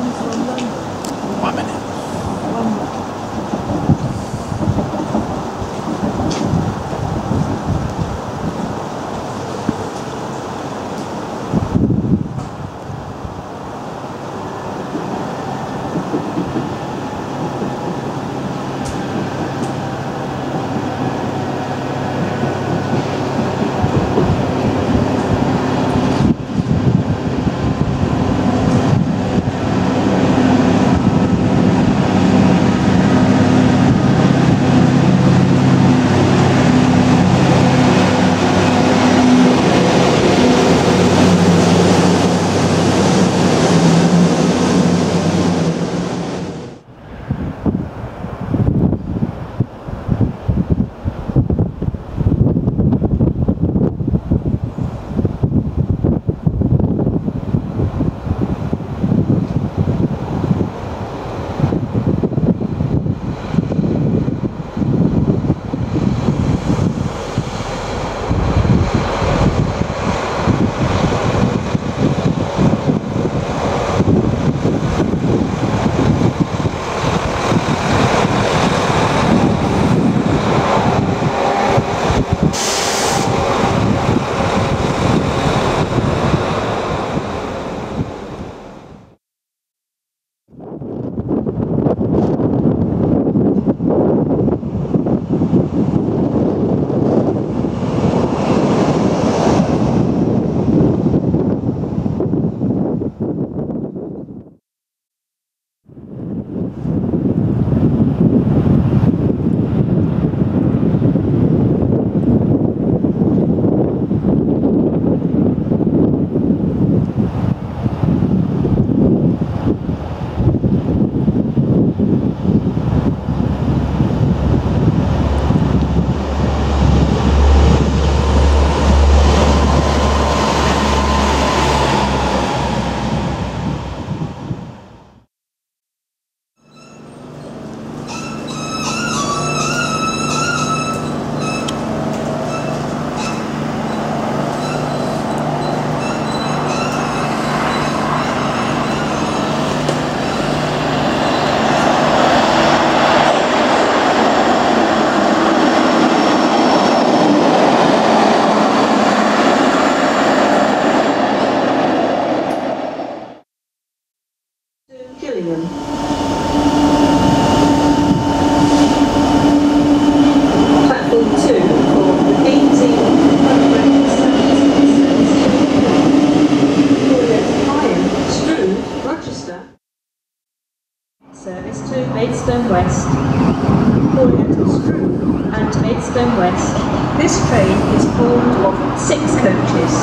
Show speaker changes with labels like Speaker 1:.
Speaker 1: One minute.
Speaker 2: Gillingham. Platform two for eighteen Higham, Strood, Rochester.
Speaker 3: Service to Maidstone West, Oriental Strood and Maidstone West. This train is formed of six coaches.